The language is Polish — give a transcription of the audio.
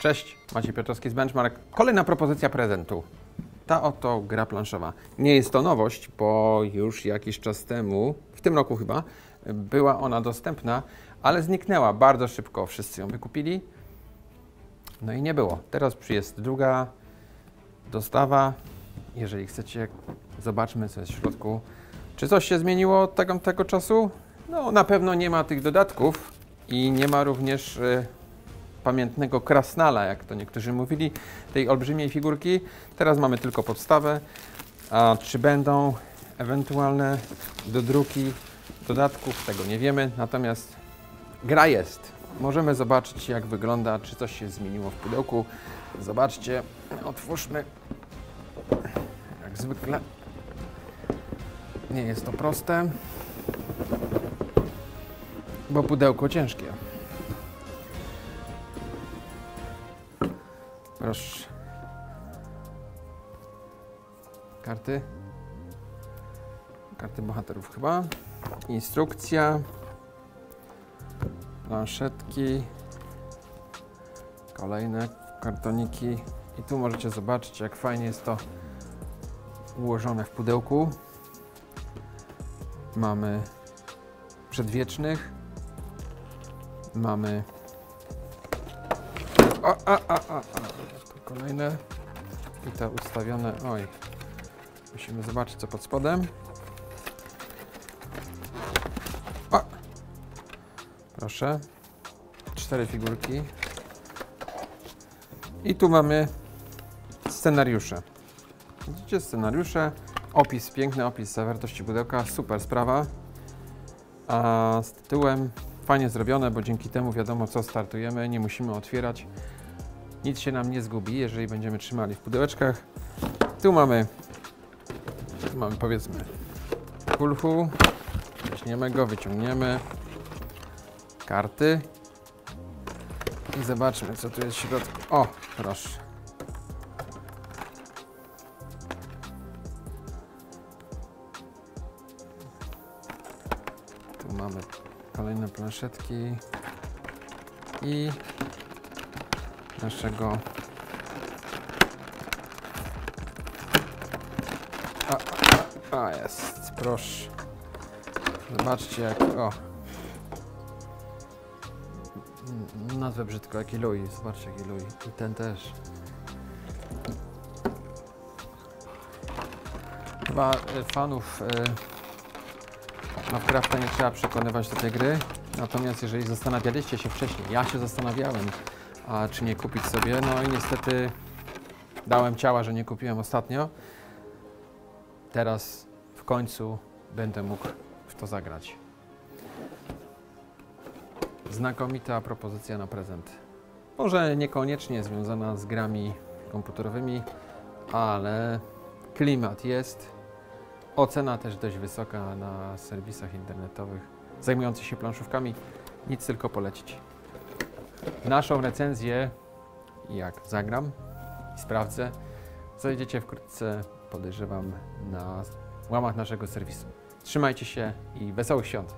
Cześć, Maciej Piotrowski z Benchmark. Kolejna propozycja prezentu. Ta oto gra planszowa. Nie jest to nowość, bo już jakiś czas temu, w tym roku chyba, była ona dostępna, ale zniknęła bardzo szybko. Wszyscy ją wykupili. No i nie było. Teraz jest druga dostawa. Jeżeli chcecie, zobaczmy co jest w środku. Czy coś się zmieniło od tego, tego czasu? No, na pewno nie ma tych dodatków i nie ma również y, pamiętnego krasnala, jak to niektórzy mówili, tej olbrzymiej figurki. Teraz mamy tylko podstawę. A czy będą ewentualne dodruki dodatków, tego nie wiemy. Natomiast gra jest. Możemy zobaczyć, jak wygląda, czy coś się zmieniło w pudełku. Zobaczcie, otwórzmy. Jak zwykle. Nie jest to proste, bo pudełko ciężkie. Proszę. Karty. Karty bohaterów chyba. Instrukcja. Planszetki. Kolejne kartoniki. I tu możecie zobaczyć, jak fajnie jest to ułożone w pudełku. Mamy przedwiecznych. Mamy. A, a, a, a, a. Kolejne. I te ustawione. Oj. Musimy zobaczyć, co pod spodem. O! Proszę. Cztery figurki. I tu mamy scenariusze. Widzicie scenariusze, opis, piękny opis zawartości pudełka, super sprawa. A z tytułem fajnie zrobione, bo dzięki temu wiadomo co startujemy, nie musimy otwierać. Nic się nam nie zgubi, jeżeli będziemy trzymali w pudełeczkach. Tu mamy, tu mamy powiedzmy kulfu, weźmiemy go, wyciągniemy, karty i zobaczmy co tu jest w środku. O, proszę. Tu mamy kolejne planszetki i naszego a, a, a jest, proszę. Zobaczcie jak, o. Nazwę brzydko, jaki Louis, zobaczcie jaki Louis. I ten też. Chyba y, fanów y, Lovecrafta nie trzeba przekonywać do tej gry. Natomiast jeżeli zastanawialiście się wcześniej, ja się zastanawiałem, a czy nie kupić sobie, no i niestety dałem ciała, że nie kupiłem ostatnio. Teraz w końcu będę mógł w to zagrać. Znakomita propozycja na prezent. Może niekoniecznie związana z grami komputerowymi, ale klimat jest. Ocena też dość wysoka na serwisach internetowych zajmujących się planszówkami. Nic tylko polecić. Naszą recenzję, jak zagram i sprawdzę, znajdziecie wkrótce, podejrzewam, na łamach naszego serwisu. Trzymajcie się i wesołych świąt!